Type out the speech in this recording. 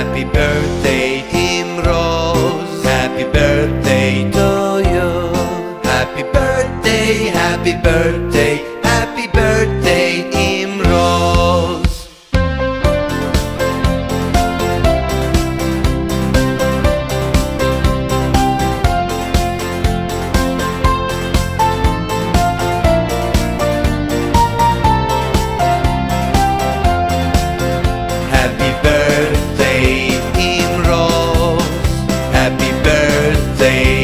Happy birthday Tim Rose. Happy birthday to you Happy birthday, happy birthday they